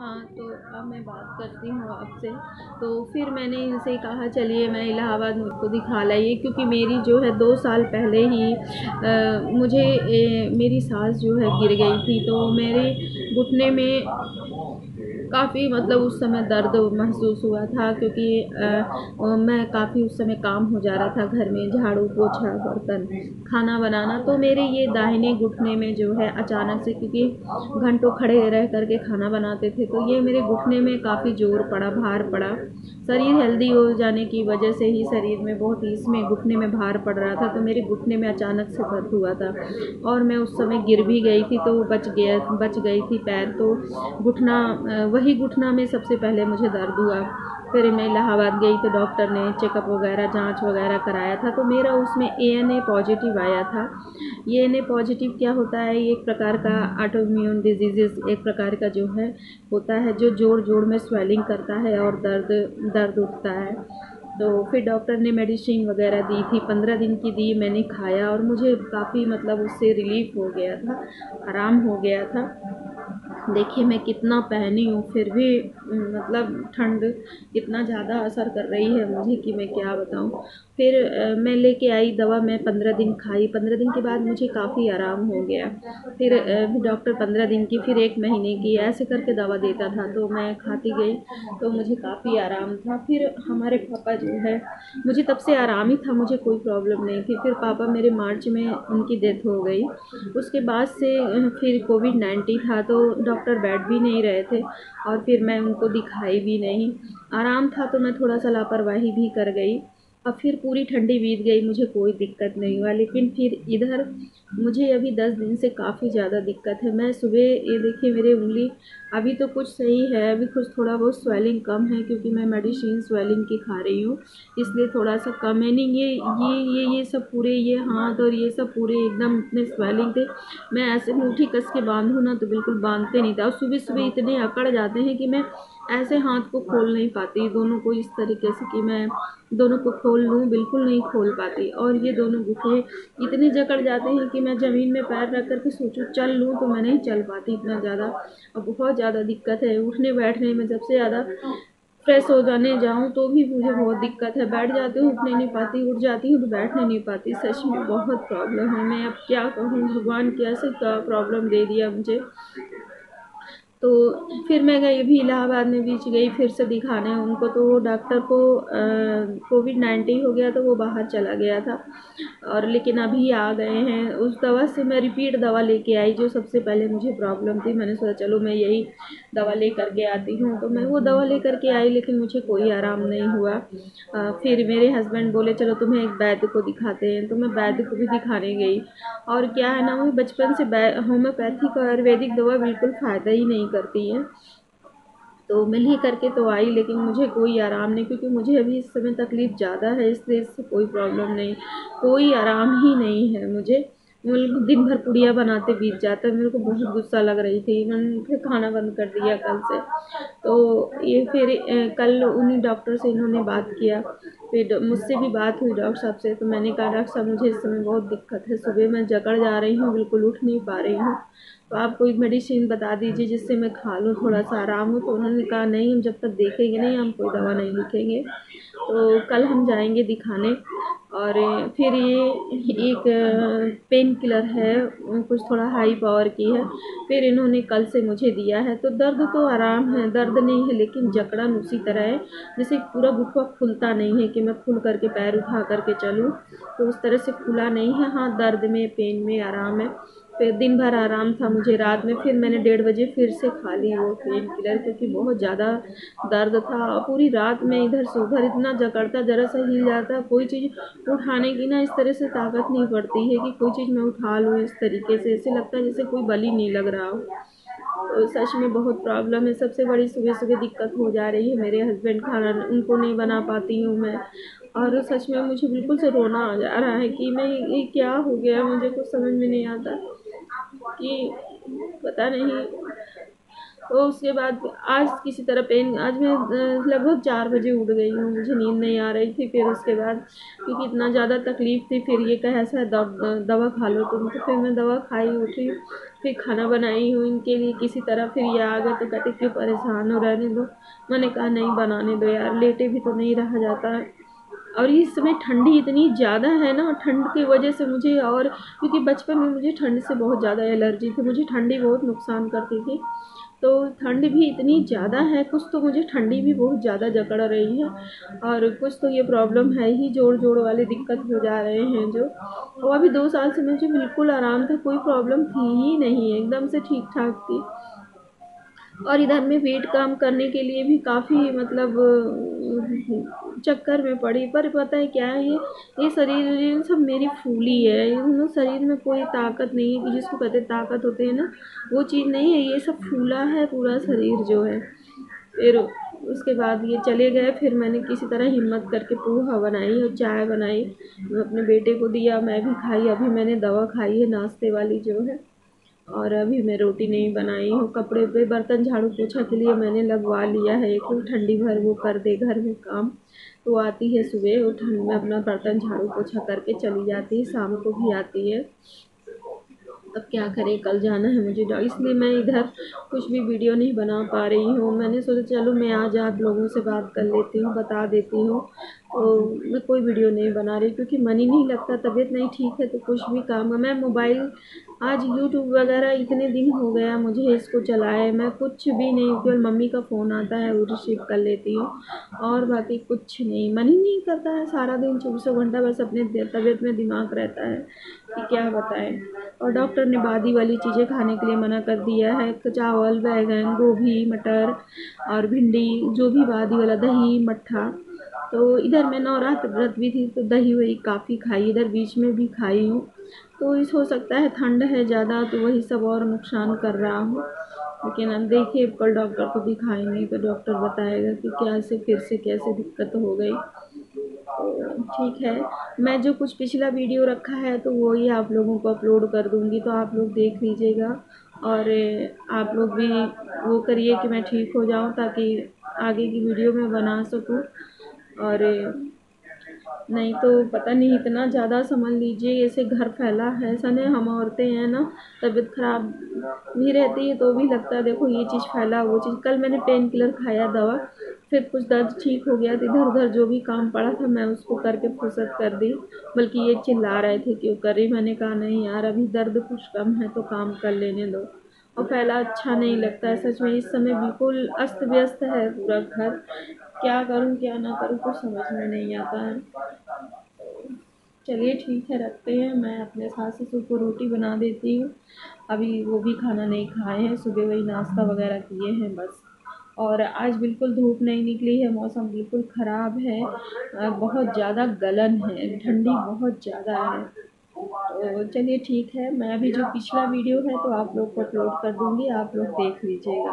हाँ तो अब मैं बात करती हूँ आपसे। तो फिर मैंने इनसे कहा चलिए मैं इलाहाबाद मुझको दिखा लाइए। क्योंकि मेरी जो है दो साल पहले ही आ, मुझे ए, मेरी सांस जो है गिर गई थी। तो मेरे घुटने में काफ़ी मतलब उस समय दर्द महसूस हुआ था क्योंकि आ, मैं काफ़ी उस समय काम हो जा रहा था घर में झाड़ू पोछा बर्तन खाना बनाना। तो मेरे ये दाहिने घुटने में जो है अचानक से क्योंकि घंटों खड़े रह करके खाना बनाते थे तो ये मेरे घुटने में काफ़ी ज़ोर पड़ा भार पड़ा। शरीर हेल्दी हो जाने की वजह से ही शरीर में बहुत ही इसमें घुटने में भार पड़ रहा था तो मेरे घुटने में अचानक से दर्द हुआ था। और मैं उस समय गिर भी गई थी तो बच गया बच गई थी पैर तो घुटना वही घुटना में सबसे पहले मुझे दर्द हुआ। फिर मैं इलाहाबाद गई तो डॉक्टर ने चेकअप वगैरह, जाँच वगैरह कराया था तो मेरा उसमें ए एन ए पॉजिटिव आया था। ये एन ए पॉजिटिव क्या होता है? एक प्रकार का ऑटोम्यून डिज़ीज़ एक प्रकार का जो है, होता है, जो जोड़ जोड़ में स्वेलिंग करता है और दर्द दर्द उठता है। तो फिर डॉक्टर ने मेडिसिन वगैरह दी थी, पंद्रह दिन की दी, मैंने खाया और मुझे काफ़ी मतलब उससे रिलीफ हो गया था, आराम हो गया था। देखिए मैं कितना पहनी हूँ फिर भी मतलब ठंड इतना ज़्यादा असर कर रही है मुझे कि मैं क्या बताऊँ। फिर मैं लेके आई दवा, मैं पंद्रह दिन खाई। पंद्रह दिन के बाद मुझे काफ़ी आराम हो गया। फिर डॉक्टर पंद्रह दिन की, फिर एक महीने की, ऐसे करके दवा देता था। तो मैं खाती गई तो मुझे काफ़ी आराम था। फिर हमारे पापा जो है, मुझे तब से आराम ही था, मुझे कोई प्रॉब्लम नहीं थी। फिर पापा मेरे मार्च में उनकी डेथ हो गई। उसके बाद से फिर कोविड नाइन्टीन था तो डॉक्टर बैठ भी नहीं रहे थे। और फिर मैं उनको दिखाई भी नहीं। आराम था तो मैं थोड़ा सा लापरवाही भी कर गई। अब फिर पूरी ठंडी बीत गई, मुझे कोई दिक्कत नहीं हुआ। लेकिन फिर इधर मुझे अभी दस दिन से काफ़ी ज़्यादा दिक्कत है। मैं सुबह, ये देखिए मेरे उंगली, अभी तो कुछ सही है, अभी कुछ थोड़ा बहुत स्वेलिंग कम है क्योंकि मैं मेडिसिन स्वेलिंग की खा रही हूँ, इसलिए थोड़ा सा कम है। नहीं, ये ये ये ये सब पूरे, ये हाथ और ये सब पूरे एकदम इतने स्वेलिंग थे। मैं ऐसे मुठी कस के बांधूँ ना तो बिल्कुल बांधते नहीं था। और सुबह सुबह इतने अकड़ जाते हैं कि मैं ऐसे हाथ को खोल नहीं पाती। दोनों को इस तरीके से कि मैं दोनों को खोल लूँ, बिल्कुल नहीं खोल पाती। और ये दोनों गुफे इतने जकड़ जाते हैं कि मैं ज़मीन में पैर रख करके सोचूँ, चल लूँ तो मैं नहीं चल पाती इतना ज़्यादा। और बहुत ज़्यादा दिक्कत है। उठने बैठने में सबसे ज़्यादा फ्रेश हो जाने जाऊँ तो भी मुझे बहुत दिक्कत है। बैठ जाती हूँ उठने नहीं पाती, उठ जाती हूँ तो बैठने नहीं पाती। सच में बहुत प्रॉब्लम है। मैं अब क्या कहूँ? भगवान कैसे क्या प्रॉब्लम दे दिया मुझे। तो फिर मैं गई भी इलाहाबाद में बीच गई फिर से दिखाने उनको तो वो डॉक्टर को कोविड नाइन्टीन हो गया तो वो बाहर चला गया था। और लेकिन अभी आ गए हैं। उस दवा से मैं रिपीट दवा लेके आई जो सबसे पहले मुझे प्रॉब्लम थी। मैंने सोचा चलो मैं यही दवा ले करके आती हूँ। तो मैं वो दवा ले करके आई लेकिन मुझे कोई आराम नहीं हुआ। आ, फिर मेरे हस्बैंड बोले चलो तुम्हें एक वैद्य को दिखाते हैं। तो मैं वैद्य को भी दिखाने गई। और क्या है ना मुझे बचपन से होम्योपैथिक और आयुर्वेदिक दवा बिल्कुल फ़ायदा ही नहीं करती हैं। तो मिल ही करके तो आई, लेकिन मुझे कोई आराम नहीं, क्योंकि मुझे अभी इस समय तकलीफ़ ज़्यादा है, इसलिए इससे कोई प्रॉब्लम नहीं, कोई आराम ही नहीं है मुझे। दिन भर पुड़िया बनाते बीत जाता है, मेरे को बहुत गुस्सा लग रही थी मैंने फिर खाना बंद कर दिया कल से। तो ये फिर कल उन्हीं डॉक्टर से इन्होंने बात किया फिर मुझसे भी बात हुई डॉक्टर साहब से तो मैंने कहा, डॉक्टर साहब, मुझे इस समय बहुत दिक्कत है, सुबह मैं जकड़ जा रही हूँ, बिल्कुल उठ नहीं पा रही हूँ। तो आप कोई मेडिसिन बता दीजिए जिससे मैं खा लूँ थोड़ा सा आराम हो। तो उन्होंने कहा, नहीं, हम जब तक देखेंगे नहीं, हम कोई दवा नहीं लिखेंगे। तो कल हम जाएँगे दिखाने। और फिर ये एक पेन किलर है, कुछ थोड़ा हाई पावर की है, फिर इन्होंने कल से मुझे दिया है। तो दर्द तो आराम है, दर्द नहीं है, लेकिन जकड़न उसी तरह है जैसे पूरा घुटवा खुलता नहीं है कि मैं खुल करके पैर उठा करके चलूँ तो उस तरह से खुला नहीं है। हाँ दर्द में, पेन में, आराम है फिर दिन भर आराम था मुझे, रात में फिर मैंने डेढ़ बजे फिर से खा ली वो पेन किलर, क्योंकि बहुत ज़्यादा दर्द था। और पूरी रात में इधर से उधर इतना जकड़ता, ज़रा सा हिल जाता, कोई चीज़ उठाने की ना इस तरह से ताकत नहीं पड़ती है कि कोई चीज़ मैं उठा लूँ इस तरीके से। ऐसे लगता है जैसे कोई बली नहीं लग रहा हो। तो सच में बहुत प्रॉब्लम है। सबसे बड़ी सुबह सुबह दिक्कत हो जा रही है मेरे हस्बैंड खाना उनको नहीं बना पाती हूँ मैं। और सच में मुझे बिल्कुल से रोना आ जा रहा है कि मैं ये क्या हो गया, मुझे कुछ समझ में नहीं आता कि पता नहीं। तो उसके बाद आज किसी तरह पेन आज मैं लगभग चार बजे उठ गई हूँ। मुझे नींद नहीं आ रही थी। फिर उसके बाद क्योंकि इतना ज़्यादा तकलीफ़ थी, फिर ये कहा ऐसा दवा खा लो तुम। तो फिर मैं दवा खाई, उठी। फिर खाना बनाई हूँ इनके लिए किसी तरह फिर ये आ गए तो कहते क्यों परेशान हो रहने दो? मैंने कहा, नहीं, बनाने दो यार, लेटे भी तो नहीं रहा जाता। है और इस समय ठंडी इतनी ज़्यादा है ना, ठंड की वजह से मुझे और क्योंकि बचपन में मुझे ठंड से बहुत ज़्यादा एलर्जी थी, मुझे ठंडी बहुत नुकसान करती थी। तो ठंड भी इतनी ज़्यादा है, कुछ तो मुझे ठंडी भी बहुत ज़्यादा जकड़ रही है और कुछ तो ये प्रॉब्लम है ही जोड़ जोड़ वाले दिक्कत हो जा रहे हैं जो। और अभी दो साल से मुझे बिल्कुल आराम था, कोई प्रॉब्लम थी ही नहीं, एकदम से ठीक ठाक थी। और इधर में वेट कम करने के लिए भी काफ़ी मतलब चक्कर में पड़ी। पर पता है क्या है, ये ये शरीर सब मेरी फूली है। शरीर में कोई ताकत नहीं है कि जिसको कहते ताकत होते हैं ना, वो चीज़ नहीं है। ये सब फूला है, पूरा शरीर जो है। फिर उसके बाद ये चले गए। फिर मैंने किसी तरह हिम्मत करके पोहा बनाई और चाय बनाई। अपने बेटे को दिया, मैं भी खाई। अभी मैंने दवा खाई है, नाश्ते वाली जो है। और अभी मैं रोटी नहीं बनाई हूँ, कपड़े पे बर्तन झाड़ू पोछा के लिए मैंने लगवा लिया है एक, ठंडी भर वो कर दे घर में काम। तो आती है सुबह वो ठंड में अपना बर्तन झाड़ू पोछा करके चली जाती है, शाम को भी आती है। अब क्या करें, कल जाना है मुझे इसलिए मैं इधर कुछ भी वीडियो नहीं बना पा रही हूँ। मैंने सोचा चलो मैं आज आप लोगों से बात कर लेती हूँ, बता देती हूँ। तो मैं कोई वीडियो नहीं बना रही, क्योंकि मन ही नहीं लगता, तबीयत नहीं ठीक है तो कुछ भी काम मैं मोबाइल आज यूट्यूब वगैरह इतने दिन हो गया मुझे इसको चलाए, मैं कुछ भी नहीं, केवल मम्मी का फ़ोन आता है, वो रिसीव कर लेती हूँ। और बाकी कुछ नहीं, मन ही नहीं करता है सारा दिन चौबीसों घंटा बस अपने तबीयत में दिमाग रहता है कि क्या बताएँ। और डॉक्टर ने बादी वाली चीज़ें खाने के लिए मना कर दिया है चावल, बैगन, गोभी, मटर और भिंडी, जो भी बादी वाला दही, मट्ठा। तो इधर मैं नवरात्र व्रत भी थी तो दही वही काफ़ी खाई, इधर बीच में भी खाई हूँ। तो इस हो सकता है ठंड है ज़्यादा तो वही सब और नुकसान कर रहा हूँ। लेकिन अब देखिए कल डॉक्टर को दिखाएँगे तो डॉक्टर बताएगा कि क्या से, फिर से कैसे दिक्कत हो गई। तो ठीक है, मैं जो कुछ पिछला वीडियो रखा है तो वही आप लोगों को अपलोड कर दूँगी तो आप लोग देख लीजिएगा। और आप लोग भी वो करिए कि मैं ठीक हो जाऊँ, ताकि आगे की वीडियो में बना सकूँ। और नहीं तो पता नहीं, इतना ज़्यादा समझ लीजिए, ऐसे घर फैला है, ऐसा नहीं, हम औरतें हैं ना, तबीयत ख़राब भी रहती है तो भी लगता है, देखो ये चीज़ फैला, वो चीज़। कल मैंने पेन किलर खाया दवा, फिर कुछ दर्द ठीक हो गया तो इधर उधर जो भी काम पड़ा था, मैं उसको करके फुर्सत कर दी, बल्कि ये चिल्ला रहे थे क्यों कर मैंने कहा, नहीं यार, अभी दर्द कुछ कम है तो काम कर लेने दो। और फैला अच्छा नहीं लगता है सच में इस समय बिल्कुल अस्त व्यस्त है पूरा घर। क्या करूँ, क्या ना करूँ, कुछ समझ में नहीं आता है। चलिए ठीक है, रखते हैं। मैं अपने सास ससुर को रोटी बना देती हूँ। अभी वो भी खाना नहीं खाए हैं, सुबह वही नाश्ता वगैरह किए हैं बस। और आज बिल्कुल धूप नहीं निकली है, मौसम बिल्कुल ख़राब है। बहुत ज़्यादा गलन है, ठंडी बहुत ज़्यादा है। तो चलिए ठीक है, मैं अभी जो पिछला वीडियो है तो आप लोग को अपलोड कर दूँगी, आप लोग देख लीजिएगा।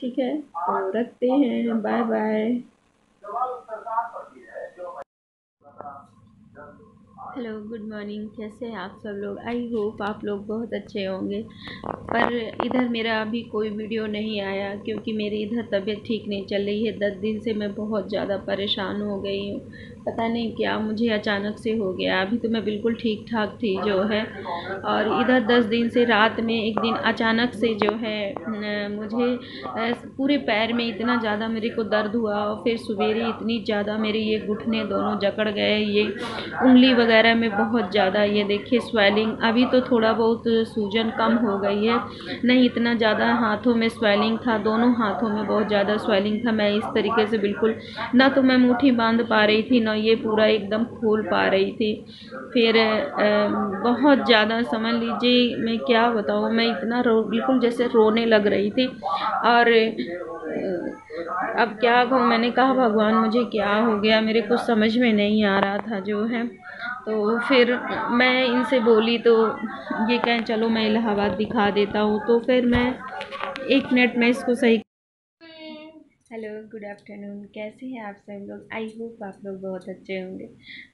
ठीक है? तो रखते हैं। Bye bye hello good morning कैसे हैं आप सब लोग? आई होप आप लोग बहुत अच्छे होंगे। पर इधर मेरा अभी कोई वीडियो नहीं आया क्योंकि मेरी इधर तबीयत ठीक नहीं चल रही है। दस दिन से मैं बहुत ज़्यादा परेशान हो गई हूँ। पता नहीं क्या मुझे अचानक से हो गया। अभी तो मैं बिल्कुल ठीक ठाक थी जो है। और इधर दस दिन से रात में एक दिन अचानक से जो है मुझे पूरे पैर में इतना ज़्यादा मेरे को दर्द हुआ और फिर सवेरे इतनी ज़्यादा मेरे ये घुटने दोनों जकड़ गए। ये उंगली वगैरह में बहुत ज़्यादा, ये देखिए स्वेलिंग अभी तो थोड़ा बहुत सूजन कम हो गई है। नहीं, इतना ज़्यादा हाथों में स्वेलिंग था, दोनों हाथों में बहुत ज़्यादा स्वेलिंग था। मैं इस तरीके से बिल्कुल, ना तो मैं मुट्ठी बाँध पा रही थी, ना ये पूरा एकदम खोल पा रही थी। फिर बहुत ज़्यादा समझ लीजिए मैं क्या बताऊँ, मैं इतना रो, बिल्कुल जैसे रोने लग रही थी। और अब क्या कहूँ मैंने कहा, भगवान, मुझे क्या हो गया? मेरे कुछ समझ में नहीं आ रहा था जो है। तो फिर मैं इनसे बोली तो ये कहें, चलो मैं इलाहाबाद दिखा देता हूँ। तो फिर मैं, एक मिनट में इसको सही हेलो गुड आफ्टरनून। कैसे हैं आप सब लोग? आई होप आप लोग बहुत अच्छे होंगे।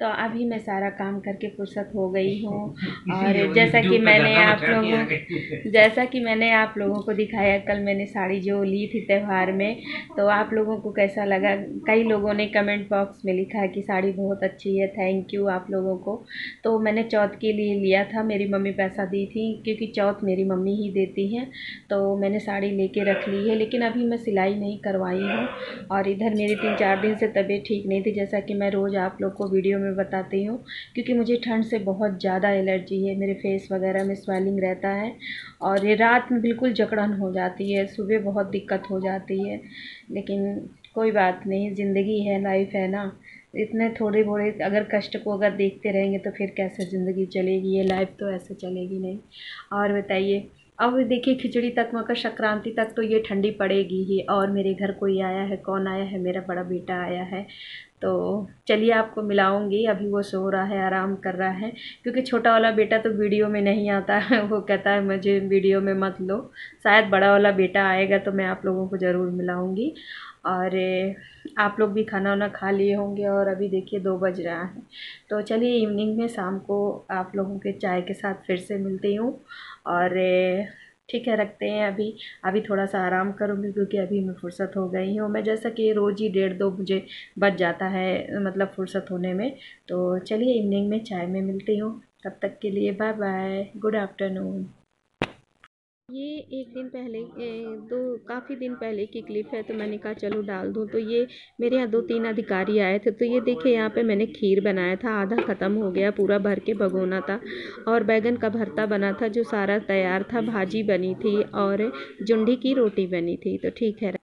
तो अभी मैं सारा काम करके फुर्सत हो गई हूँ। और जैसा कि मैंने आप लोगों जैसा कि मैंने आप लोगों को दिखाया कल मैंने साड़ी जो ली थी त्यौहार में तो आप लोगों को कैसा लगा? कई लोगों ने कमेंट बॉक्स में लिखा है कि साड़ी बहुत अच्छी है थैंक यू आप लोगों को। तो मैंने चौथ के लिए लिया था मेरी मम्मी पैसा दी थी क्योंकि चौथ मेरी मम्मी ही देती हैं तो मैंने साड़ी लेके रख ली है लेकिन अभी मैं सिलाई नहीं करवाई हूँ। और इधर मेरी तीन चार दिन से तबीयत ठीक नहीं थी, जैसा कि मैं रोज़ आप लोग को वीडियो में बताती हूँ, क्योंकि मुझे ठंड से बहुत ज़्यादा एलर्जी है, मेरे फेस वगैरह में स्वेलिंग रहता है और ये रात में बिल्कुल जकड़न हो जाती है, सुबह बहुत दिक्कत हो जाती है, लेकिन कोई बात नहीं, ज़िंदगी है लाइफ है ना। इतने थोड़े बोड़े अगर कष्ट को अगर देखते रहेंगे तो फिर कैसे ज़िंदगी चलेगी, ये लाइफ तो ऐसे चलेगी नहीं। और बताइए अब देखिए, खिचड़ी तक, मकर संक्रांति तक तो ये ठंडी पड़ेगी ही। और मेरे घर कोई आया है? कौन आया है? मेरा बड़ा बेटा आया है। तो चलिए, आपको मिलाऊँगी। अभी वो सो रहा है, आराम कर रहा है। क्योंकि छोटा वाला बेटा तो वीडियो में नहीं आता है। वो कहता है, मुझे वीडियो में मत लो। शायद बड़ा वाला बेटा आएगा तो मैं आप लोगों को ज़रूर मिलाऊँगी। और आप लोग भी खाना वाना खा लिए होंगे और अभी देखिए दो बज रहा है। तो चलिए इवनिंग में शाम को आप लोगों के चाय के साथ फिर से मिलती हूँ। और ठीक है, रखते हैं अभी। अभी थोड़ा सा आराम करूँगी क्योंकि अभी मैं फ़ुर्सत हो गई हूँ। मैं जैसा कि रोज़ ही डेढ़ दो मुझे बच जाता है मतलब फ़ुर्सत होने में। तो चलिए इवनिंग में चाय में मिलती हूँ। तब तक के लिए बाय बाय गुड आफ्टरनून। ये एक दिन पहले दो, काफ़ी दिन पहले की क्लिप है तो मैंने कहा, चलो डाल दूँ। तो ये मेरे यहाँ दो तीन अधिकारी आए थे तो ये देखिए, यहाँ पे मैंने खीर बनाया था, आधा ख़त्म हो गया, पूरा भर के भगोना था और बैगन का भरता बना था, जो सारा तैयार था, भाजी बनी थी और जुंडी की रोटी बनी थी तो ठीक है।